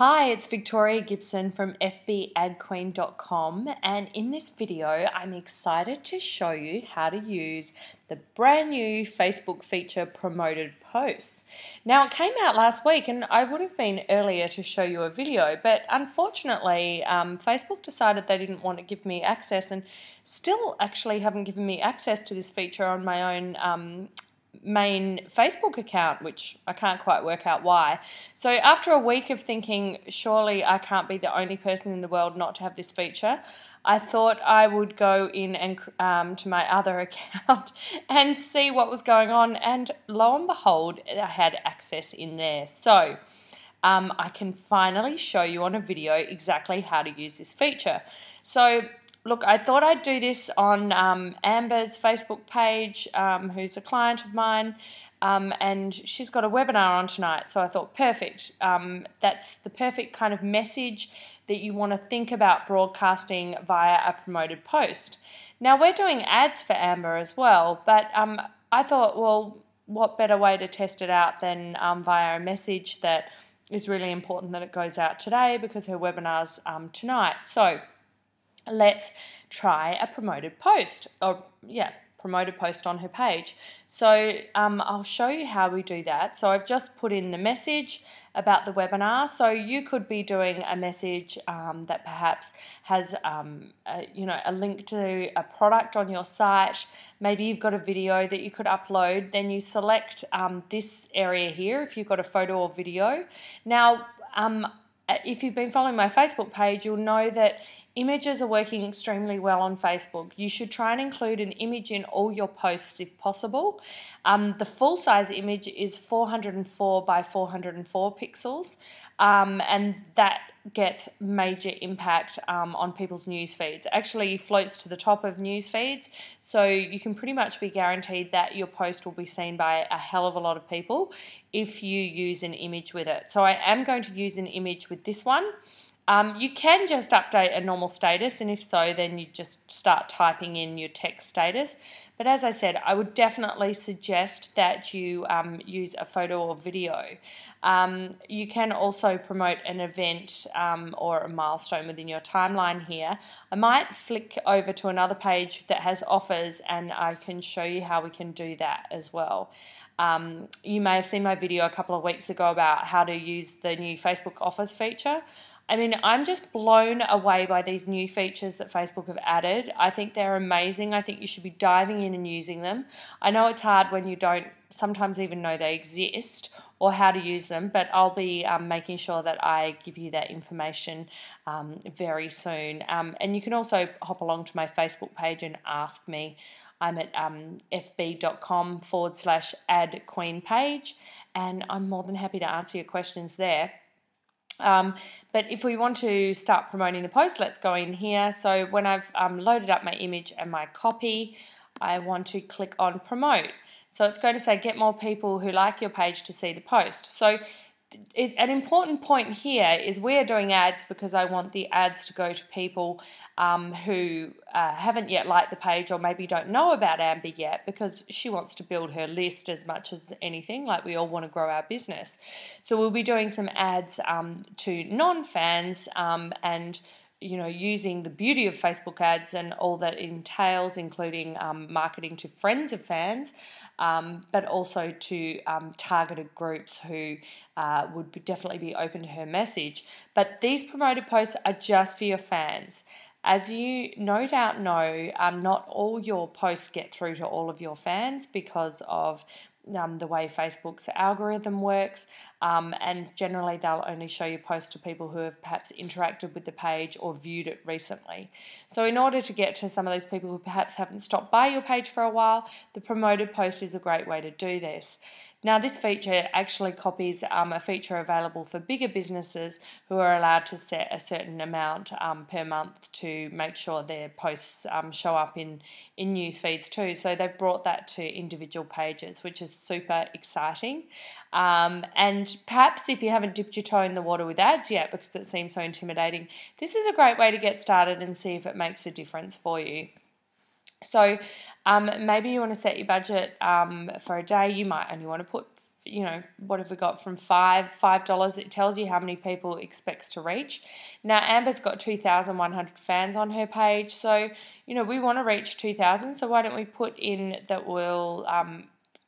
Hi, it's Victoria Gibson from FBAdQueen.com and in this video I'm excited to show you how to use the brand new Facebook feature promoted posts. Now it came out last week and I would have been earlier to show you a video but unfortunately um, Facebook decided they didn't want to give me access and still actually haven't given me access to this feature on my own um, main Facebook account, which I can't quite work out why. So after a week of thinking, surely I can't be the only person in the world not to have this feature, I thought I would go in and um, to my other account and see what was going on, and lo and behold, I had access in there. So. Um, I can finally show you on a video exactly how to use this feature. So look, I thought I'd do this on um, Amber's Facebook page, um, who's a client of mine, um, and she's got a webinar on tonight. So I thought, perfect. Um, that's the perfect kind of message that you want to think about broadcasting via a promoted post. Now, we're doing ads for Amber as well, but um, I thought, well, what better way to test it out than um, via a message that is really important that it goes out today because her webinar's tonight. So, let's try a promoted post or yeah promoted post on her page. So um, I'll show you how we do that. So I've just put in the message about the webinar. So you could be doing a message um, that perhaps has um, a, you know a link to a product on your site. Maybe you've got a video that you could upload. Then you select um, this area here if you've got a photo or video. Now um, if you've been following my Facebook page, you'll know that Images are working extremely well on Facebook. You should try and include an image in all your posts if possible. Um, the full size image is 404 by 404 pixels, um, and that gets major impact um, on people's news feeds. Actually, floats to the top of news feeds, so you can pretty much be guaranteed that your post will be seen by a hell of a lot of people if you use an image with it. So I am going to use an image with this one. Um, you can just update a normal status, and if so, then you just start typing in your text status. But as I said, I would definitely suggest that you um, use a photo or video. Um, you can also promote an event um, or a milestone within your timeline here. I might flick over to another page that has offers, and I can show you how we can do that as well. Um, you may have seen my video a couple of weeks ago about how to use the new Facebook offers feature. I mean, I'm just blown away by these new features that Facebook have added. I think they're amazing. I think you should be diving in and using them. I know it's hard when you don't sometimes even know they exist or how to use them, but I'll be um, making sure that I give you that information um, very soon. Um, and you can also hop along to my Facebook page and ask me. I'm at um, fb.com forward slash ad queen page, and I'm more than happy to answer your questions there. Um, but if we want to start promoting the post, let's go in here. So when I've um, loaded up my image and my copy, I want to click on promote. So it's going to say get more people who like your page to see the post. So it, an important point here is we are doing ads because I want the ads to go to people um, who uh, haven't yet liked the page or maybe don't know about Amber yet because she wants to build her list as much as anything. Like we all want to grow our business. So we'll be doing some ads um, to non fans um, and you know, using the beauty of Facebook ads and all that entails, including um, marketing to friends of fans, um, but also to um, targeted groups who uh, would be definitely be open to her message. But these promoted posts are just for your fans. As you no doubt know, um, not all your posts get through to all of your fans because of um, the way Facebook's algorithm works, um, and generally they'll only show you posts to people who have perhaps interacted with the page or viewed it recently. So, in order to get to some of those people who perhaps haven't stopped by your page for a while, the promoted post is a great way to do this. Now, this feature actually copies um, a feature available for bigger businesses who are allowed to set a certain amount um, per month to make sure their posts um, show up in, in news feeds too. So they've brought that to individual pages, which is super exciting. Um, and perhaps if you haven't dipped your toe in the water with ads yet because it seems so intimidating, this is a great way to get started and see if it makes a difference for you. So um, maybe you want to set your budget um, for a day. You might only want to put you know, what have we got from five, five dollars? It tells you how many people expects to reach. Now Amber's got two thousand one hundred fans on her page, so you know we want to reach two thousand. So why don't we put in that we'll um,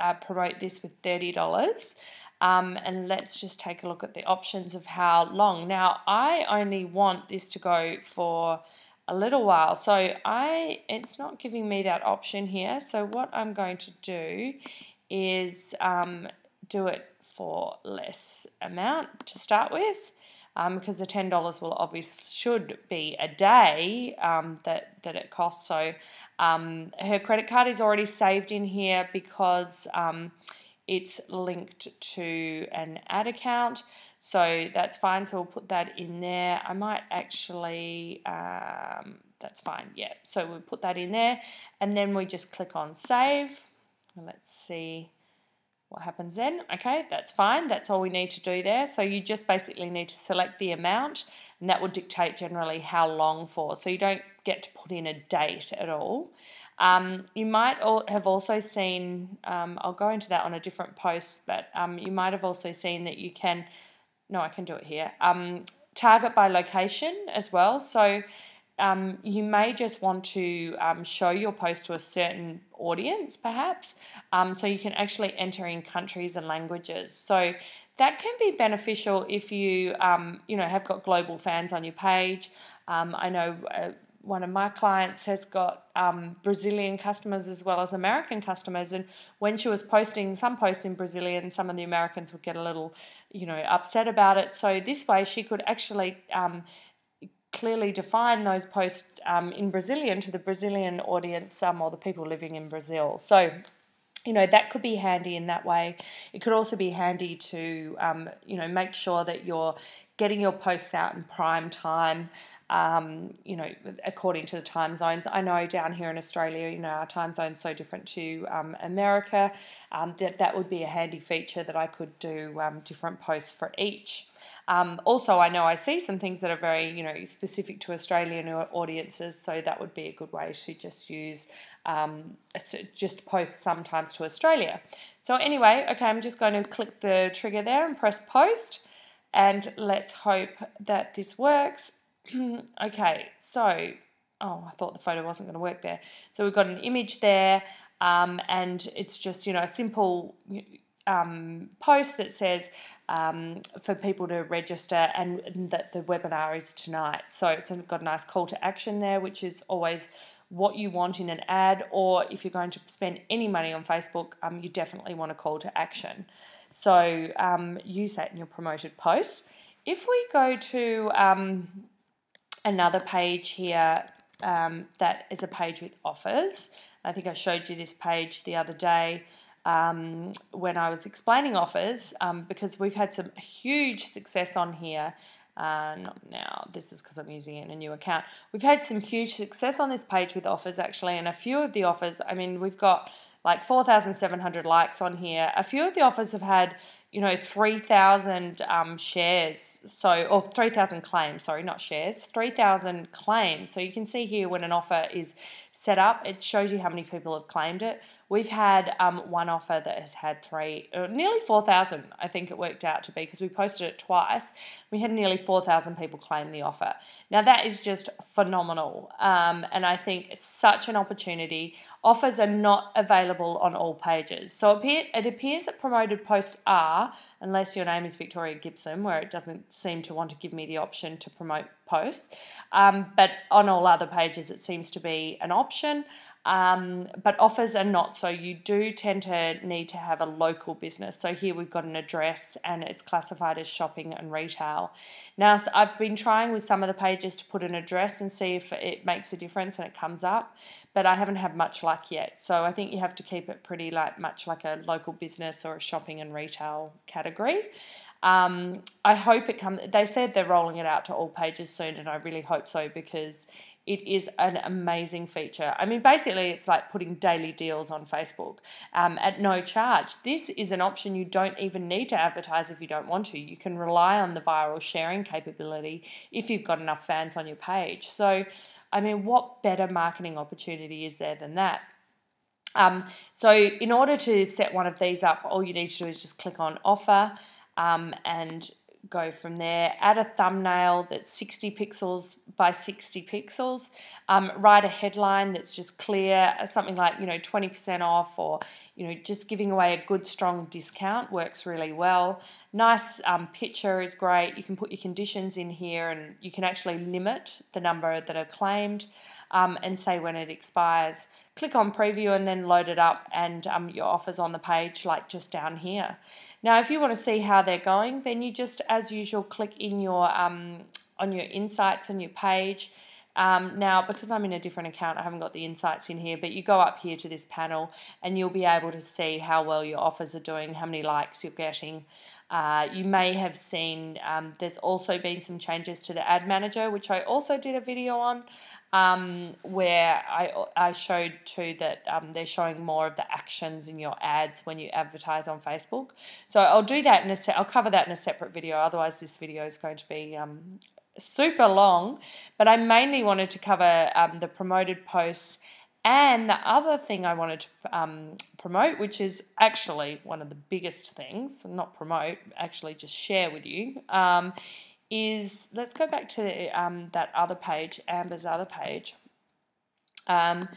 uh, promote this with thirty dollars? Um, and let's just take a look at the options of how long. Now I only want this to go for a little while. So I it's not giving me that option here. So what I'm going to do is um, do it for less amount to start with. Um, because the ten dollars will obviously should be a day um, that that it costs. So um, her credit card is already saved in here because um, it's linked to an ad account. So that's fine. So we'll put that in there. I might actually, um, that's fine. Yeah. So we'll put that in there and then we just click on save. let's see what happens then. Okay, that's fine. That's all we need to do there. So you just basically need to select the amount and that will dictate generally how long for. So you don't get to put in a date at all. Um, you might have also seen, um, I'll go into that on a different post, but um, you might have also seen that you can no, I can do it here. Um, target by location as well. So um, you may just want to um, show your post to a certain audience, perhaps. Um, so you can actually enter in countries and languages. So that can be beneficial if you, um, you know, have got global fans on your page. Um, I know uh, one of my clients has got um, Brazilian customers as well as American customers, and when she was posting some posts in Brazilian, some of the Americans would get a little, you know, upset about it. So this way, she could actually um, clearly define those posts um, in Brazilian to the Brazilian audience, um, or the people living in Brazil. So you know that could be handy in that way it could also be handy to um, you know make sure that you're getting your posts out in prime time um, you know, according to the time zones. I know down here in Australia, you know, our time zone's so different to um, America um, that that would be a handy feature that I could do um, different posts for each. Um, also, I know I see some things that are very, you know, specific to Australian audiences, so that would be a good way to just use, um, just post sometimes to Australia. So anyway, okay, I'm just going to click the trigger there and press post, and let's hope that this works. okay, so, oh, I thought the photo wasn't going to work there. So we've got an image there, um, and it's just, you know, a simple um, post that says um, for people to register and, and that the webinar is tonight. So it's got a nice call to action there, which is always what you want in an ad, or if you're going to spend any money on Facebook, um, you definitely want a call to action. So um, use that in your promoted posts. If we go to um, another page here um, that is a page with offers. I think I showed you this page the other day um, when I was explaining offers um, because we've had some huge success on here. Uh, not now, this is because I'm using it in a new account. We've had some huge success on this page with offers actually, and a few of the offers, I mean, we've got like 4,700 likes on here. A few of the offers have had, you know, 3,000 um, shares, so, or 3,000 claims, sorry, not shares, 3,000 claims. So you can see here when an offer is set up, it shows you how many people have claimed it. We've had um, one offer that has had three, uh, nearly 4,000, I think it worked out to be, because we posted it twice. We had nearly 4,000 people claim the offer. Now that is just phenomenal. Um, and I think such an opportunity. Offers are not available on all pages. So it appears that promoted posts are unless your name is Victoria Gibson, where it doesn't seem to want to give me the option to promote posts. Um, but on all other pages, it seems to be an option. Um, but offers are not. So you do tend to need to have a local business. So here we've got an address and it's classified as shopping and retail. Now, so I've been trying with some of the pages to put an address and see if it makes a difference and it comes up, but I haven't had much luck yet. So I think you have to keep it pretty like much like a local business or a shopping and retail category. Um, I hope it comes. They said they're rolling it out to all pages soon, and I really hope so because it is an amazing feature. I mean, basically, it's like putting daily deals on Facebook um, at no charge. This is an option you don't even need to advertise if you don't want to. You can rely on the viral sharing capability if you've got enough fans on your page. So, I mean, what better marketing opportunity is there than that? Um, so in order to set one of these up, all you need to do is just click on offer um, and go from there. Add a thumbnail that's 60 pixels by 60 pixels. Um, write a headline that's just clear, something like, you know, 20% off or, you know, just giving away a good, strong discount works really well. Nice um, picture is great. You can put your conditions in here and you can actually limit the number that are claimed um, and say when it expires. Click on preview and then load it up and um, your offer's on the page like just down here. Now if you want to see how they're going then you just as usual click in your um, on your insights on your page um, now, because I'm in a different account, I haven't got the insights in here, but you go up here to this panel and you'll be able to see how well your offers are doing, how many likes you're getting. Uh, you may have seen um, there's also been some changes to the ad manager, which I also did a video on, um, where I, I showed too that um, they're showing more of the actions in your ads when you advertise on Facebook. So I'll do that in a se- I'll cover that in a separate video. Otherwise, this video is going to be um, super long, but I mainly wanted to cover um, the promoted posts and the other thing I wanted to um, promote, which is actually one of the biggest things, not promote, actually just share with you, um, is let's go back to um, that other page, Amber's other page. Um,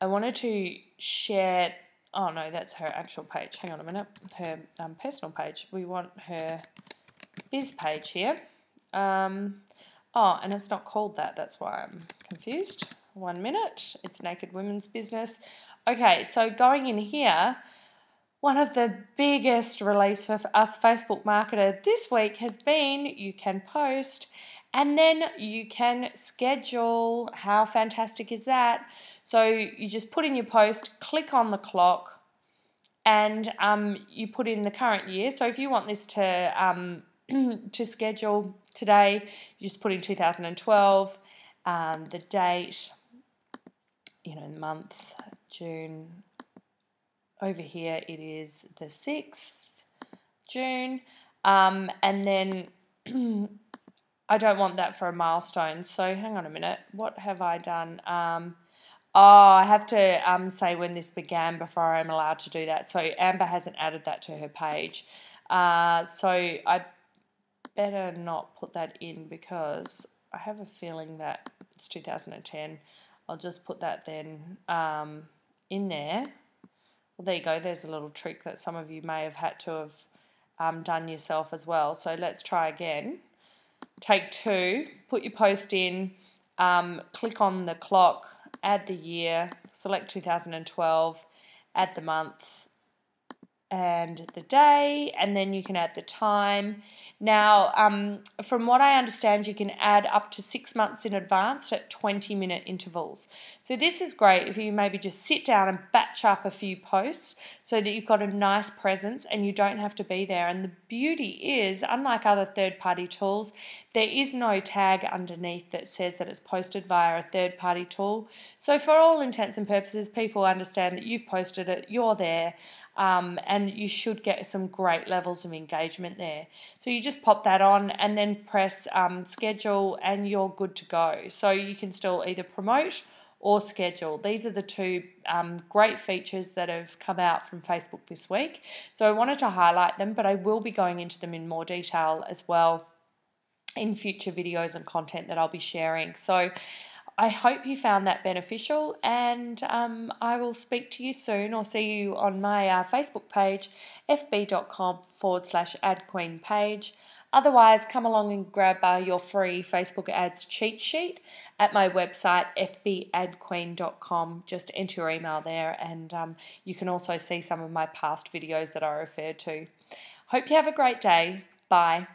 I wanted to share, oh no, that's her actual page. Hang on a minute, her um, personal page. We want her biz page here. Um, Oh, and it's not called that. That's why I'm confused. One minute. It's Naked Women's Business. Okay, so going in here, one of the biggest release for us Facebook marketer this week has been you can post and then you can schedule. How fantastic is that? So you just put in your post, click on the clock, and um, you put in the current year. So if you want this to um, to schedule today, you just put in 2012, um, the date, you know, the month, June. Over here it is the 6th June. Um, and then I don't want that for a milestone. So hang on a minute. What have I done? Um, oh, I have to um, say when this began before I'm allowed to do that. So Amber hasn't added that to her page. Uh, so I better not put that in because I have a feeling that it's 2010. I'll just put that then um, in there. Well, there you go. There's a little trick that some of you may have had to have um, done yourself as well. So let's try again. Take two, put your post in, um, click on the clock, add the year, select 2012, add the month, and the day, and then you can add the time. Now, um, from what I understand, you can add up to six months in advance at 20 minute intervals. So, this is great if you maybe just sit down and batch up a few posts so that you've got a nice presence and you don't have to be there. And the beauty is, unlike other third party tools, there is no tag underneath that says that it's posted via a third party tool. So, for all intents and purposes, people understand that you've posted it, you're there um, and you should get some great levels of engagement there. So you just pop that on and then press um, schedule and you're good to go. So you can still either promote or schedule. These are the two um, great features that have come out from Facebook this week. So I wanted to highlight them, but I will be going into them in more detail as well in future videos and content that I'll be sharing. So I hope you found that beneficial, and um, I will speak to you soon or see you on my uh, Facebook page, fb.com forward slash ad queen page. Otherwise, come along and grab uh, your free Facebook ads cheat sheet at my website, fbadqueen.com. Just enter your email there, and um, you can also see some of my past videos that I referred to. Hope you have a great day. Bye.